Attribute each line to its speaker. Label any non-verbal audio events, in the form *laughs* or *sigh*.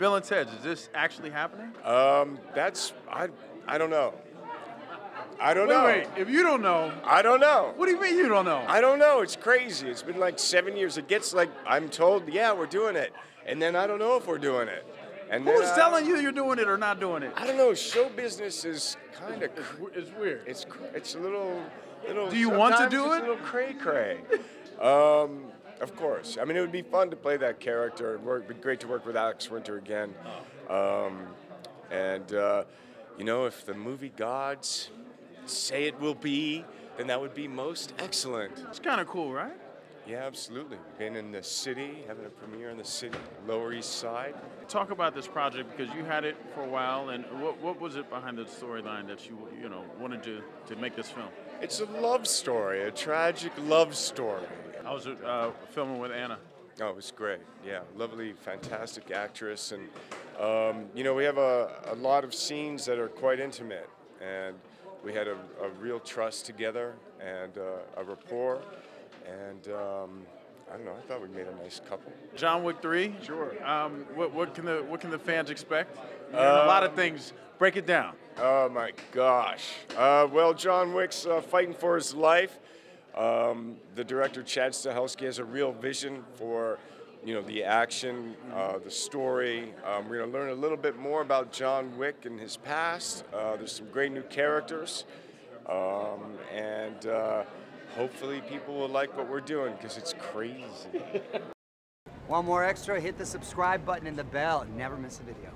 Speaker 1: Bill and Ted. Is this actually happening?
Speaker 2: Um, that's I I don't know. I don't
Speaker 1: wait,
Speaker 2: know.
Speaker 1: wait. If you don't know,
Speaker 2: I don't know.
Speaker 1: what do you mean you don't know?
Speaker 2: I don't know. It's crazy. It's been like seven years. It gets like I'm told, yeah, we're doing it, and then I don't know if we're doing it. And then
Speaker 1: Who's telling you you're doing it or not doing it?
Speaker 2: I don't know. Show business is kind of.
Speaker 1: It's weird.
Speaker 2: It's it's a little little.
Speaker 1: Do you want to do
Speaker 2: it's
Speaker 1: it?
Speaker 2: A little cray cray. *laughs* um, of course. I mean, it would be fun to play that character. It would be great to work with Alex Winter again. Um, and uh, you know, if the movie gods say it will be, then that would be most excellent.
Speaker 1: It's kind of cool, right?
Speaker 2: Yeah, absolutely. Being in the city, having a premiere in the city, Lower East Side.
Speaker 1: Talk about this project because you had it for a while, and what, what was it behind the storyline that you you know wanted to, to make this film?
Speaker 2: It's a love story, a tragic love story.
Speaker 1: I was uh, filming with Ana.
Speaker 2: Oh, it was great. Yeah, lovely, fantastic actress, and um, you know we have a, a lot of scenes that are quite intimate, and we had a, a real trust together and uh, a rapport, and um, I don't know. I thought we made a nice couple.
Speaker 1: John Wick Three.
Speaker 2: Sure.
Speaker 1: Um, what, what can the what can the fans expect? A lot of things. Break it down.
Speaker 2: Oh my gosh. Uh, well, John Wick's uh, fighting for his life. Um, the director Chad Stahelski has a real vision for, you know, the action, uh, the story. Um, we're going to learn a little bit more about John Wick and his past. Uh, there's some great new characters, um, and uh, hopefully people will like what we're doing because it's crazy. *laughs*
Speaker 3: One more extra? Hit the subscribe button and the bell never miss a video.